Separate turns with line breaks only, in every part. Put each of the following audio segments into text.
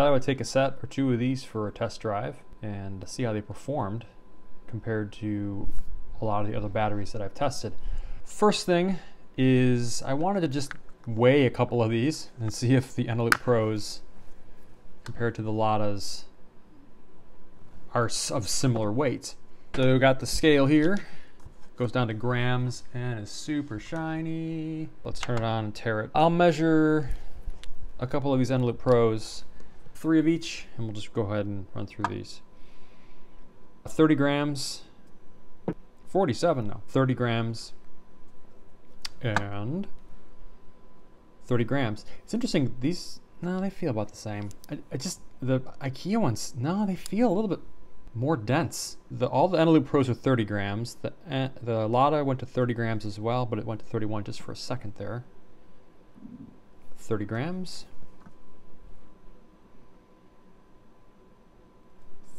Thought I would take a set or two of these for a test drive and see how they performed compared to a lot of the other batteries that I've tested. First thing is I wanted to just weigh a couple of these and see if the Eneloop Pros compared to the LADDAs are of similar weight. So got the scale here, goes down to grams and is super shiny. Let's turn it on and tare it. I'll measure a couple of these Eneloop Pros, three of each, and we'll just go ahead and run through these. 30 grams, 47 now, 30 grams, and 30 grams. It's interesting, these, no, they feel about the same. I, I just, the IKEA ones, no, they feel a little bit more dense. The, all the Eneloop Pros are 30 grams. The, uh, the LADDA went to 30 grams as well, but it went to 31 just for a second there. 30 grams.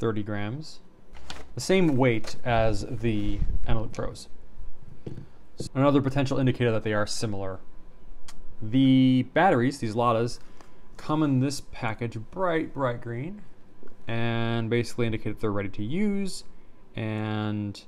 30 grams. The same weight as the Eneloop Pros. Another potential indicator that they are similar. The batteries, these LADDAs, come in this package bright, bright green and basically indicate that they're ready to use. And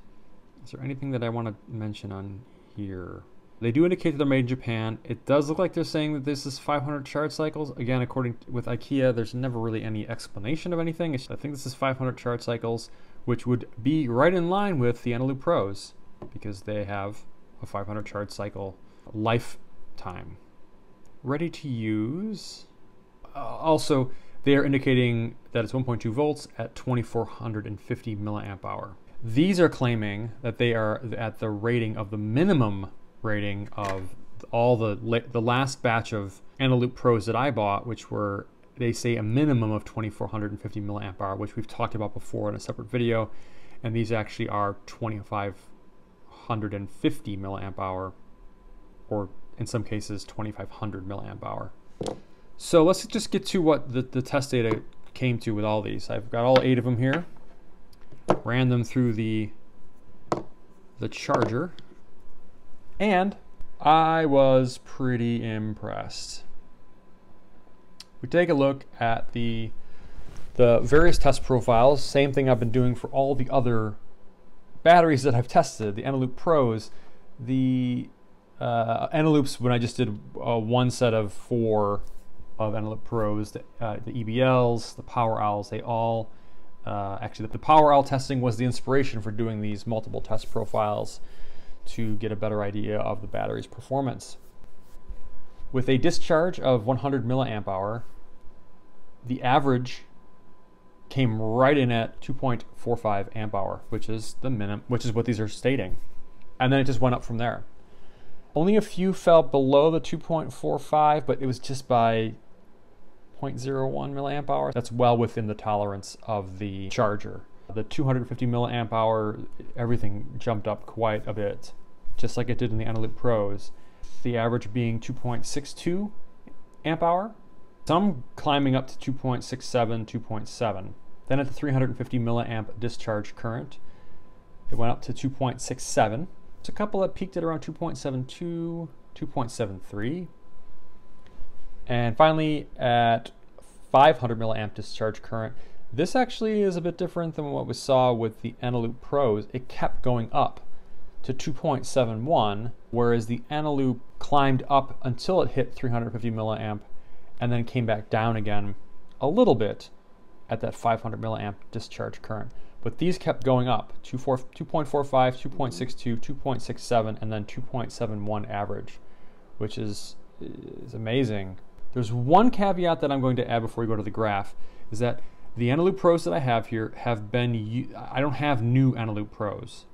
is there anything that I want to mention on here? They do indicate that they're made in Japan. It does look like they're saying that this is 500 charge cycles. Again, according to, with IKEA, there's never really any explanation of anything. I think this is 500 charge cycles, which would be right in line with the Eneloop Pros because they have a 500 charge cycle lifetime. Ready to use. Uh, also, they are indicating that it's 1.2 volts at 2450 milliamp hour. These are claiming that they are at the rating of the minimum rating of all the the last batch of Eneloop Pros that I bought, which were they say a minimum of 2450 milliamp hour, which we've talked about before in a separate video, and these actually are 2550 milliamp hour, or in some cases 2500 milliamp hour. So let's just get to what the, the test data came to with all these. I've got all eight of them here, ran them through the the charger, and I was pretty impressed. We take a look at the the various test profiles, same thing I've been doing for all the other batteries that I've tested, the Eneloop Pros, the uh, Eneloops when I just did uh, one set of four of Eneloop Pros, the, uh, the EBLs, the Power Owls, they all, uh, actually the Power Owl testing was the inspiration for doing these multiple test profiles to get a better idea of the battery's performance. With a discharge of 100 milliamp hour, the average came right in at 2.45 amp hour, which is the minimum, which is what these are stating. And then it just went up from there. Only a few fell below the 2.45, but it was just by 0.01 milliamp hour. That's well within the tolerance of the charger. The 250 milliamp hour, everything jumped up quite a bit, just like it did in the Eneloop Pros. The average being 2.62 amp hour, some climbing up to 2.67, 2.7. Then at the 350 milliamp discharge current, it went up to 2.67. It's a couple that peaked at around 2.72, 2.73. And finally, at 500 milliamp discharge current, this actually is a bit different than what we saw with the Eneloop Pros. It kept going up to 2.71, whereas the Eneloop climbed up until it hit 350 milliamp and then came back down again a little bit at that 500 milliamp discharge current. But these kept going up 2.45, 2.62, 2.67, and then 2.71 average, which is, is amazing. There's one caveat that I'm going to add before we go to the graph is that the Eneloop Pros that I have here have been, I don't have new Eneloop Pros.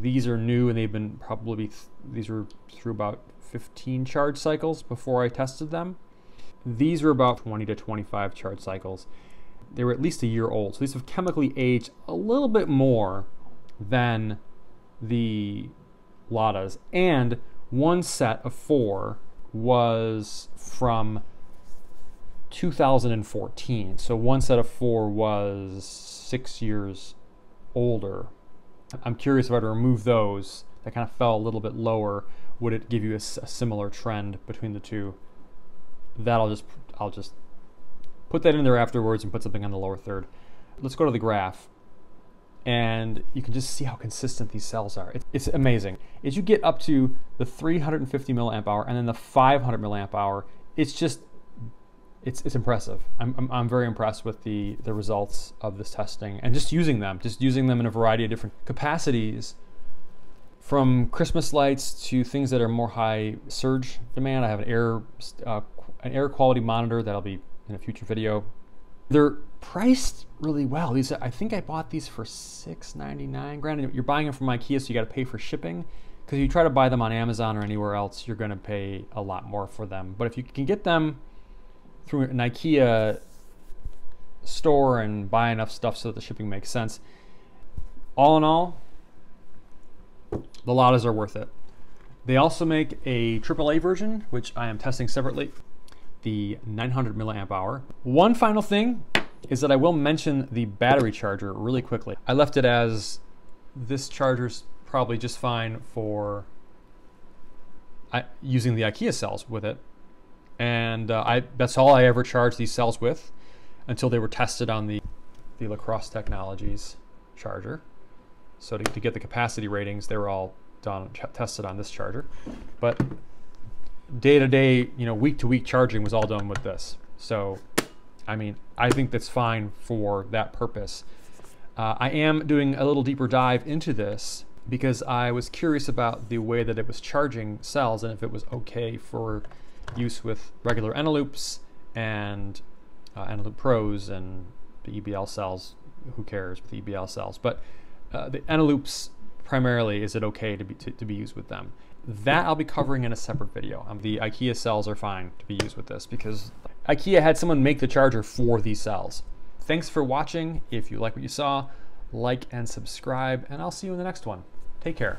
These are new and they've been probably, these were through about 15 charge cycles before I tested them. These are about 20 to 25 charge cycles. They were at least a year old. So these have chemically aged a little bit more than the LADDAs. And one set of four was from 2014. So one set of four was six years older. I'm curious if I were to remove those that kind of fell a little bit lower, would it give you a, a similar trend between the two? That I'll just I'll just put that in there afterwards and put something on the lower third. Let's go to the graph and you can just see how consistent these cells are. It's, amazing. As you get up to the 350 milliamp hour and then the 500 milliamp hour, it's just it's, it's impressive. I'm, I'm, I'm, very impressed with the, the results of this testing and just using them, just using them in a variety of different capacities from Christmas lights to things that are more high surge demand. I have an air, uh, an air quality monitor that'll be in a future video. They're priced really well. These I think I bought these for $6.99. Granted, you're buying them from IKEA, so you got to pay for shipping. Because if you try to buy them on Amazon or anywhere else, you're going to pay a lot more for them. But if you can get them through an IKEA store and buy enough stuff so that the shipping makes sense, all in all, the LADDAs are worth it. They also make a AAA version, which I am testing separately, the 900 milliamp hour. One final thing is that I will mention the battery charger really quickly. I left it as this charger's probably just fine for I, using the IKEA cells with it. And uh, I, that's all I ever charged these cells with until they were tested on the, the LaCrosse Technologies charger. So to, to get the capacity ratings, they were all done tested on this charger. But day to day, you know, week to week charging was all done with this. So, I mean, I think that's fine for that purpose. Uh, I am doing a little deeper dive into this because I was curious about the way that it was charging cells and if it was okay for use with regular Eneloops and uh, Eneloop Pros and the EBL cells. Who cares with EBL cells? But uh, the Eneloops primarily, is it okay to be, to, to, be used with them? That I'll be covering in a separate video. Um, the IKEA cells are fine to be used with this because IKEA had someone make the charger for these cells. Thanks for watching. If you like what you saw, like and subscribe, and I'll see you in the next one. Take care.